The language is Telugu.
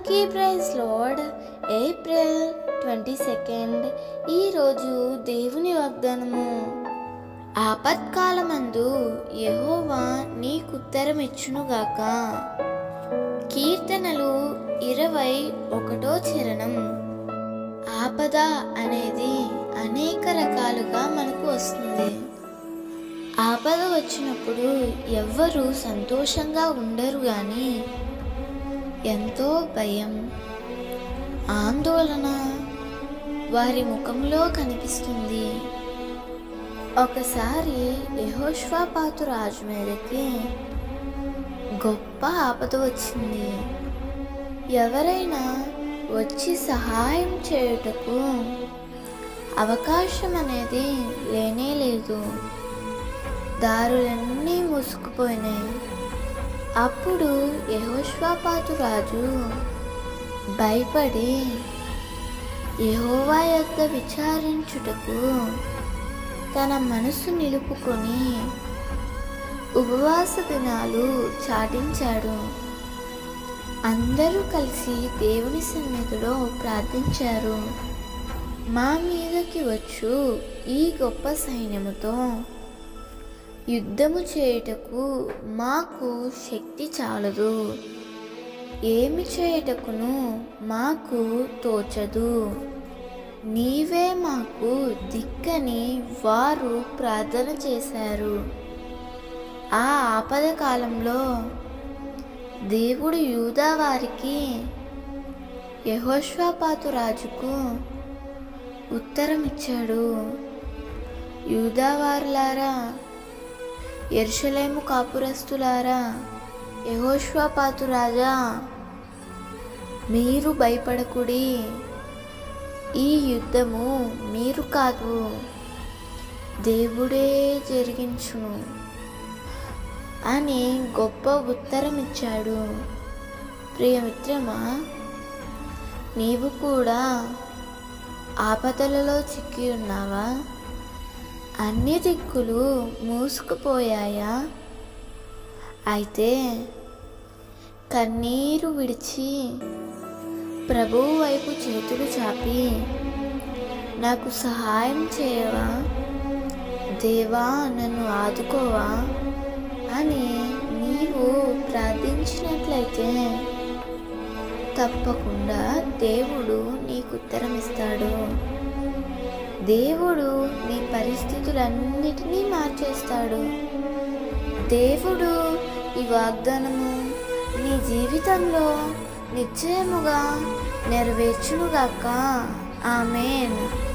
అందరికీ praise lord April twenty second ఈరోజు దేవుని వాగ్దానము. ఆపత్కాలమందు యెహోవా నీకుత్తరమిచ్చునుగాక. కీర్తనలు ఇరవై ఒకటో చరణం. ఆపద అనేది అనేక రకాలుగా మనకు వస్తుంది. ఆపద వచ్చినప్పుడు ఎవ్వరూ సంతోషంగా ఉండరు కానీ ఎంతో భయం. ఆందోళన వారి ముఖంలో కనిపిస్తుంది. ఒకసారి యహోష్వాపాతు రాజు మీదకి గొప్ప ఆపద వచ్చింది. ఎవరైనా వచ్చి సహాయం చేయుటకు అవకాశం అనేది లేనే లేదు. దారులన్నీ మూసుకుపోయినాయి అప్పుడు యహోష్వాపాతు రాజు భయపడి యహోవా యొక్క విచారించుటకు తన మనసు నిలుపుకొని ఉపవాస దినాలు చాటించాడు. అందరూ కలిసి దేవుని సన్నిధిలో ప్రార్థించారు. మా మీదకి వచ్చు ఈ గొప్ప సైన్యముతో యుద్ధము చేయుటకు మాకు శక్తి చాలదు. ఏమి చేయుటకును మాకు తోచదు. నీవే మాకు దిక్కని వారు ప్రార్థన చేశారు. ఆ ఆపద కాలంలో దేవుడు యూదావారికి యహోష్వాపాతు రాజుకు ఉత్తరం ఇచ్చాడు యూదావారులారా ఎరుషలేము కాపురస్తులారా యహోష్వాపాతు రాజా మీరు భయపడకుడి. ఈ యుద్ధము మీరు కాదు దేవుడే జరిగించును అని గొప్ప ఉత్తరం ఇచ్చాడు ప్రియమిత్రమా నీవు కూడా ఆపదలలో చిక్కి ఉన్నావా? అన్ని దిక్కులు మూసుకుపోయాయా? అయితే కన్నీరు విడిచి ప్రభువు వైపు చేతులు చాపి నాకు సహాయం చేయవా? దేవా నన్ను ఆదుకోవా? అని నీవు ప్రార్థించినట్లయితే తప్పకుండా దేవుడు నీకు ఉత్తరం ఇస్తాడు దేవుడు నీ పరిస్థితులన్నిటినీ మార్చేస్తాడు. దేవుడు ఈ వాగ్దానము నీ జీవితంలో నిశ్చయముగా నెరవేర్చునుగాక. ఆమెన్.